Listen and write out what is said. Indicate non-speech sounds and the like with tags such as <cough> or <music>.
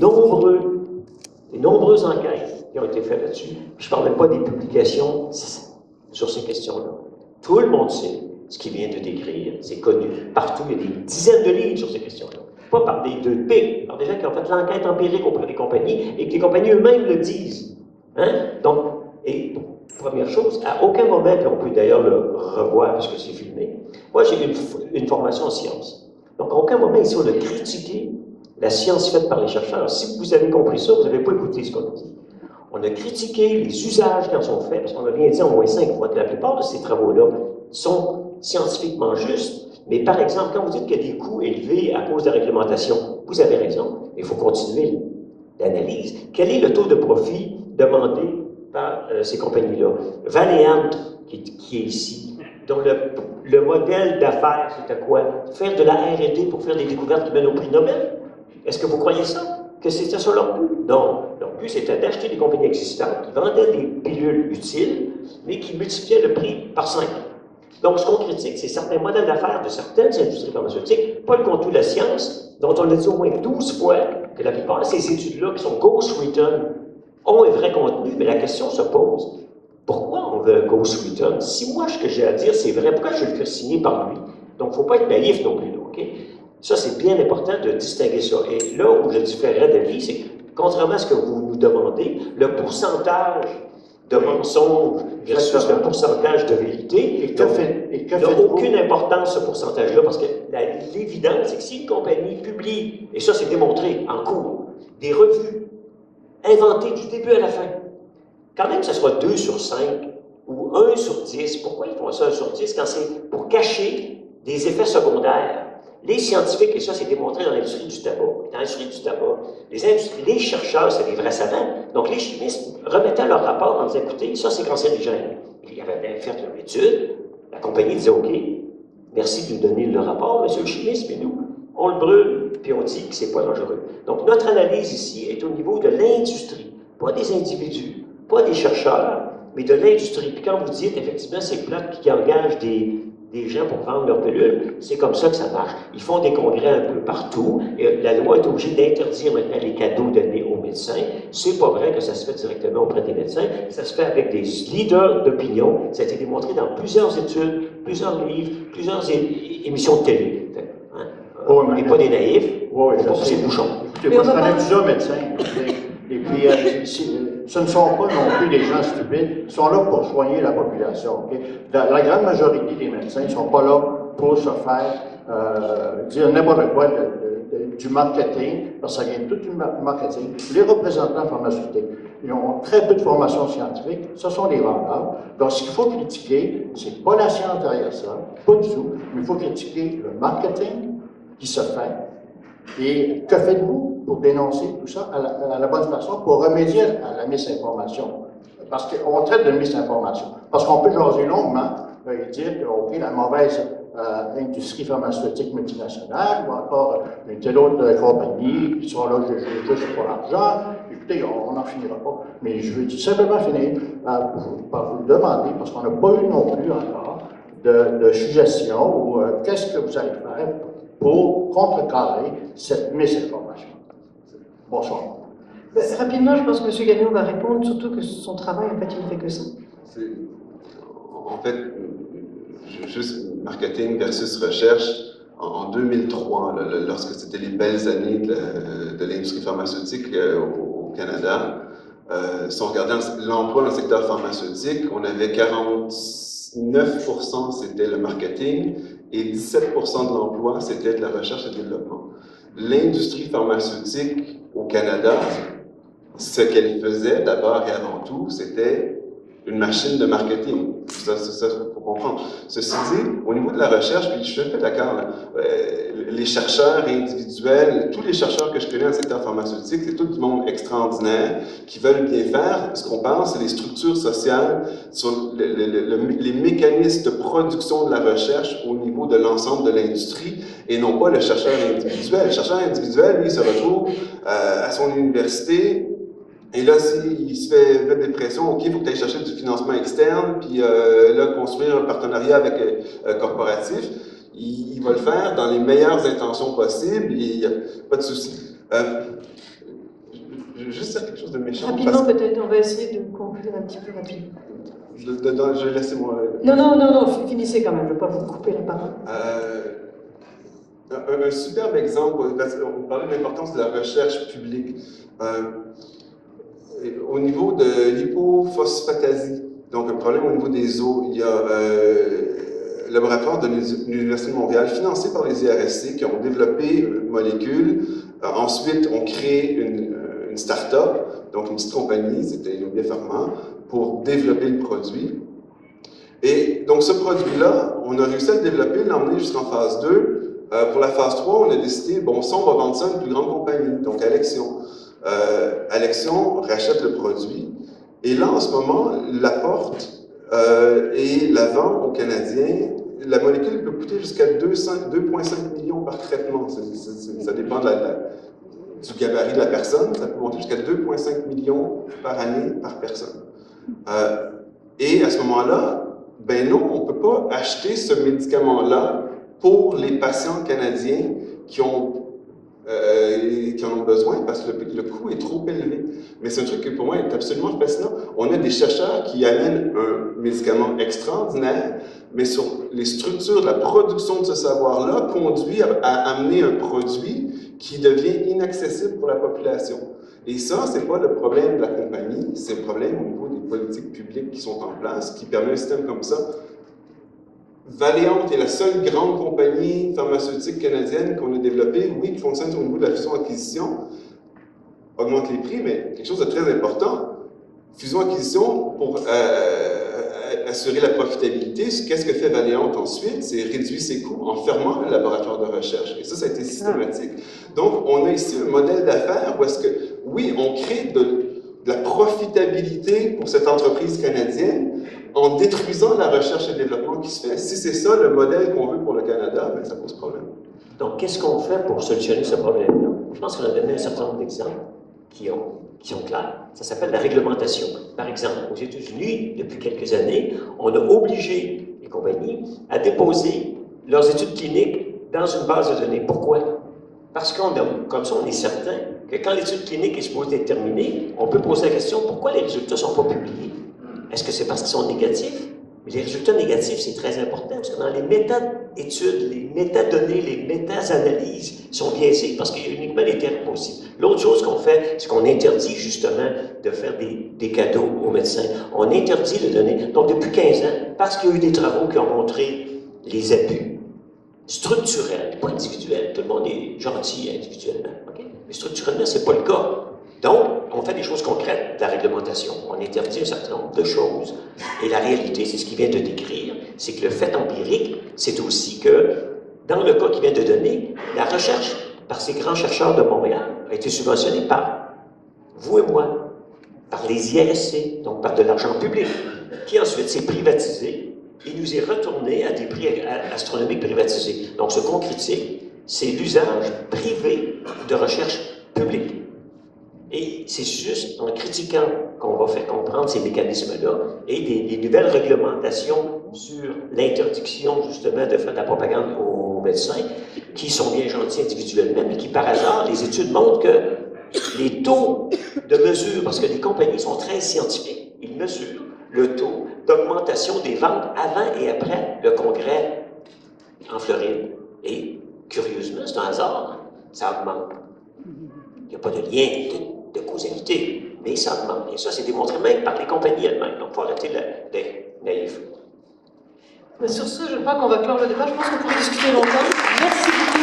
nombreux, des nombreuses enquêtes qui ont été faites là-dessus. Je ne même pas des publications sur ces questions-là. Tout le monde sait ce qu'il vient de décrire. C'est connu. Partout, il y a des dizaines de livres sur ces questions-là. Pas par des deux P, par des gens qui ont fait l'enquête empirique auprès des compagnies et que les compagnies eux-mêmes le disent. Hein? Donc, première chose, à aucun moment, puis on peut d'ailleurs le revoir parce que c'est filmé, moi j'ai une, une formation en sciences. Donc, à aucun moment ici on a critiqué la science faite par les chercheurs. Si vous avez compris ça, vous n'avez pas écouté ce qu'on dit. On a critiqué les usages qui en sont faits, parce qu'on a bien dit au moins cinq fois que la plupart de ces travaux-là sont scientifiquement justes. Mais par exemple, quand vous dites qu'il y a des coûts élevés à cause de la réglementation, vous avez raison. Il faut continuer l'analyse. Quel est le taux de profit demandé par euh, ces compagnies-là? Valiant, qui, est ici, dont le, le modèle d'affaires, c'était quoi? Faire de la R&D pour faire des découvertes qui mènent au prix Nobel? Est-ce que vous croyez ça? Que c'était ça leur but? Non. Leur but, c'était d'acheter des compagnies existantes qui vendaient des pilules utiles, mais qui multipliaient le prix par 5. Donc, ce qu'on critique, c'est certains modèles d'affaires de certaines industries pharmaceutiques, pas le contour de la science, dont on a dit au moins 12 fois que la plupart de ces études-là, qui sont ghost written, ont un vrai contenu, mais la question se pose. Pourquoi on veut un ghost written? Si moi, ce que j'ai à dire, c'est vrai, pourquoi je le fais signer par lui? Donc, il ne faut pas être naïf non plus, OK? Ça, c'est bien important de distinguer ça. Et là où je différerais d'avis, c'est que, contrairement à ce que vous nous demandez, le pourcentage de mensonges versus le pourcentage de vérité n'a aucune importance, ce pourcentage-là, parce que l'évidence, c'est que si une compagnie publie, et ça c'est démontré en cours, des revues inventées du début à la fin, quand même que ce soit 2 sur 5 ou 1 sur 10, pourquoi ils font ça 1 sur 10 quand c'est pour cacher des effets secondaires? Les scientifiques, et ça c'est démontré dans l'industrie du tabac, dans l'industrie du tabac, les, chercheurs, c'est des vrais savants. Donc les chimistes remettaient leur rapport en disant, écoutez, ça c'est cancérigène. Il y avait fait leur étude, la compagnie disait, OK, merci de nous donner le rapport, monsieur le chimiste, mais nous, on le brûle, puis on dit que c'est pas dangereux. Donc notre analyse ici est au niveau de l'industrie, pas des individus, pas des chercheurs, mais de l'industrie. Puis quand vous dites, effectivement, c'est plate qui engage des, des gens pour vendre leurs pilules, c'est comme ça que ça marche. Ils font des congrès un peu partout. Et la loi est obligée d'interdire maintenant les cadeaux donnés aux médecins. C'est pas vrai que ça se fait directement auprès des médecins. Ça se fait avec des leaders d'opinion. Ça a été démontré dans plusieurs études, plusieurs livres, plusieurs émissions de télé. Hein? Oh, on n'est pas des naïfs. Oh, on pas pousser le bouchon. Écoutez, moi, je connais plusieurs médecins. Et puis, euh, <laughs> ce ne sont pas non plus des gens stupides, ils sont là pour soigner la population. La, grande majorité des médecins ne sont pas là pour se faire euh, dire n'importe quoi du marketing, parce que ça vient tout du marketing. Les représentants pharmaceutiques, ils ont très peu de formation scientifique, ce sont des vendeurs. Donc, ce qu'il faut critiquer, c'est pas la science derrière ça, pas du tout, mais il faut critiquer le marketing qui se fait. Et que faites-vous pour dénoncer tout ça à la, bonne façon, pour remédier à la misinformation? Parce qu'on traite de misinformation. Parce qu'on peut jaser longuement euh, et dire que, OK, la mauvaise euh, industrie pharmaceutique multinationale, ou encore une telle autre compagnie qui sont là juste pour l'argent, écoutez, on n'en finira pas. Mais je veux simplement finir par, par vous demander, parce qu'on n'a pas eu non plus encore de, suggestions ou euh, qu'est-ce que vous allez faire pour contrecarrer cette misinformation. Bonsoir. Bah, rapidement, je pense que M. Gagnon va répondre, surtout que son travail, en fait, il ne fait que ça. En fait, juste marketing versus recherche, en 2003, lorsque c'était les belles années de l'industrie pharmaceutique euh, au, Canada, euh, si on regardait l'emploi dans le secteur pharmaceutique, on avait 49% c'était le marketing et 17% de l'emploi c'était de la recherche et développement. L'industrie pharmaceutique au Canada, ce qu'elle faisait d'abord et avant tout, c'était une machine de marketing. Ça, ça, faut comprendre. Ceci dit, au niveau de la recherche, puis je suis tout d'accord, euh, les chercheurs individuels, tous les chercheurs que je connais dans le secteur pharmaceutique, c'est tout du monde extraordinaire qui veulent bien faire. Ce qu'on pense, c'est les structures sociales, sur les mécanismes de production de la recherche au niveau de l'ensemble de l'industrie et non pas le chercheur individuel. Le chercheur individuel, lui, il se retrouve euh, à son université, et là, s'il se fait mettre des pressions, OK, il faut que tu ailles chercher du financement externe, puis euh, là, construire un partenariat avec un euh, corporatif, il, va le faire dans les meilleures intentions possibles, il n'y a pas de souci. Euh, veux juste dire quelque chose de méchant. Rapidement, peut-être, on va essayer de conclure un petit peu rapidement. Je, je, vais laisser moi. Non, non, non, non, finissez quand même, je ne vais pas vous couper la parole. Euh, un, superbe exemple, on parlait de l'importance de la recherche publique. Euh, au niveau de l'hypophosphatasie, donc un problème au niveau des eaux, il y a euh, le laboratoire de l'Université de Montréal, financé par les IRSC, qui ont développé une molécule. Euh, ensuite, on crée une, une start-up, donc une petite compagnie, c'était Innovia Pharma, pour développer le produit. Et donc, ce produit-là, on a réussi à le développer, l'emmener jusqu'en phase 2. Euh, pour la phase 3, on a décidé, bon, ça, on va vendre ça à une plus grande compagnie, donc Alexion. Euh, Alexion rachète le produit. Et là, en ce moment, la porte euh, et la vente aux Canadiens, la molécule peut coûter jusqu'à 2,5 millions par traitement. ça dépend de la, du gabarit de la personne. Ça peut monter jusqu'à 2,5 millions par année par personne. Euh, et à ce moment-là, ben non, on ne peut pas acheter ce médicament-là pour les patients canadiens qui ont euh, qui en ont besoin parce que le, coût est trop élevé. Mais c'est un truc qui pour moi est absolument fascinant. On a des chercheurs qui amènent un médicament extraordinaire, mais sur les structures de la production de ce savoir-là conduit à, amener un produit qui devient inaccessible pour la population. Et ça, c'est pas le problème de la compagnie, c'est le problème au niveau des politiques publiques qui sont en place, qui permet un système comme ça Valeant est la seule grande compagnie pharmaceutique canadienne qu'on a développée, oui, qui fonctionne au niveau de la fusion-acquisition, augmente les prix, mais quelque chose de très important, fusion-acquisition pour euh, assurer la profitabilité, qu'est-ce que fait Valeant ensuite? C'est réduire ses coûts en fermant le laboratoire de recherche. Et ça, ça a été systématique. Donc, on a ici un modèle d'affaires où est-ce que, oui, on crée de la profitabilité pour cette entreprise canadienne, en détruisant la recherche et le développement qui se fait. Si c'est ça le modèle qu'on veut pour le Canada, ben, ça pose problème. Donc, qu'est-ce qu'on fait pour solutionner ce problème-là? Je pense qu'on a donné un certain nombre d'exemples qui, qui sont clairs. Ça s'appelle la réglementation. Par exemple, aux États-Unis, depuis quelques années, on a obligé les compagnies à déposer leurs études cliniques dans une base de données. Pourquoi? Parce qu'on comme ça, on est certain que quand l'étude clinique est supposée être terminée, on peut poser la question pourquoi les résultats ne sont pas publiés? Est-ce que c'est parce qu'ils sont négatifs? Mais les résultats négatifs, c'est très important, parce que dans les méta-études, les métadonnées, les méta-analyses sont biaisées parce qu'il y a uniquement les termes possibles. L'autre chose qu'on fait, c'est qu'on interdit justement de faire des, des, cadeaux aux médecins. On interdit de donner. Donc, depuis 15 ans, parce qu'il y a eu des travaux qui ont montré les abus structurels, pas individuels. Tout le monde est gentil individuellement. Mais structurellement, ce n'est pas le cas. Donc, on fait des choses concrètes de la réglementation. On interdit un certain nombre de choses. Et la réalité, c'est ce qu'il vient de décrire, c'est que le fait empirique, c'est aussi que, dans le cas qu'il vient de donner, la recherche par ces grands chercheurs de Montréal a été subventionnée par vous et moi, par les IRSC, donc par de l'argent public, qui ensuite s'est privatisé et nous est retourné à des prix astronomiques privatisés. Donc, ce qu'on critique, c'est l'usage privé de recherche publique. Et c'est juste en critiquant qu'on va faire comprendre ces mécanismes-là et des, nouvelles réglementations sur l'interdiction justement de faire de la propagande aux médecins, qui sont bien gentils individuellement, mais qui par hasard, les études montrent que les taux de mesure, parce que les compagnies sont très scientifiques, ils mesurent le taux d'augmentation des ventes avant et après le congrès en Floride. Et curieusement, c'est un hasard, ça augmente. Il n'y a pas de lien causalité, mais ça demande. Et ça, c'est démontré même par les compagnies elles-mêmes. Donc, il faut arrêter d'être naïf. Mais sur ce, je crois qu'on va clore le débat. Je pense qu'on pourrait discuter longtemps. Merci beaucoup.